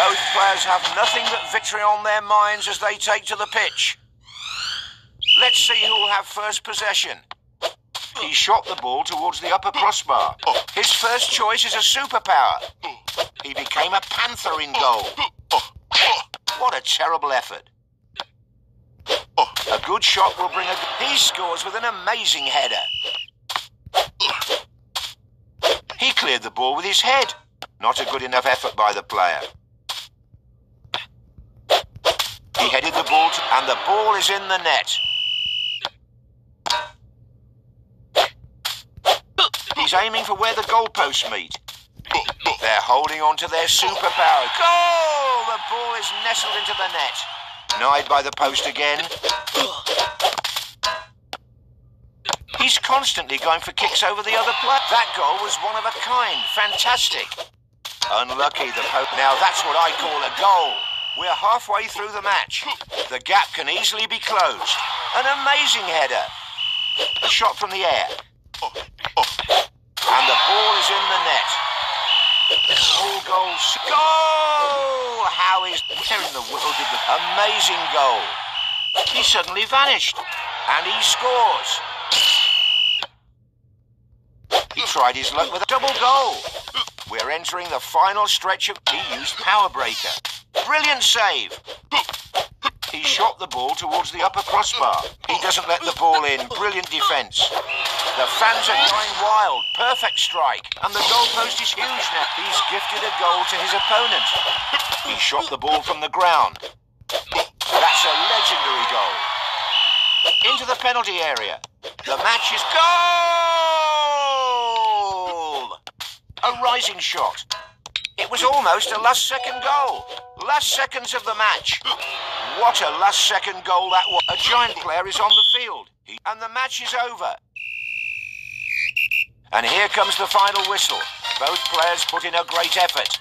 Both players have nothing but victory on their minds as they take to the pitch. Let's see who will have first possession. He shot the ball towards the upper crossbar. His first choice is a superpower. He became a panther in goal. What a terrible effort. A good shot will bring a... He scores with an amazing header. He cleared the ball with his head. Not a good enough effort by the player. He headed the ball to, and the ball is in the net. He's aiming for where the goalposts meet. They're holding on to their superpower. Goal! The ball is nestled into the net. Denied by the post again. He's constantly going for kicks over the other player. That goal was one of a kind. Fantastic. Unlucky, the Pope. Now that's what I call a goal. We're halfway through the match. The gap can easily be closed. An amazing header. A shot from the air. And the ball is in the net. All goals. Goal! How is... Where in the world did the... Amazing goal. He suddenly vanished. And he scores. He tried his luck with a double goal. We're entering the final stretch of... He used power breaker. Brilliant save. He shot the ball towards the upper crossbar. He doesn't let the ball in. Brilliant defence. The fans are going wild. Perfect strike. And the goalpost is huge now. He's gifted a goal to his opponent. He shot the ball from the ground. That's a legendary goal. Into the penalty area. The match is goal! A rising shot. It was almost a last second goal. Last seconds of the match. What a last second goal that was. A giant player is on the field. And the match is over. And here comes the final whistle. Both players put in a great effort.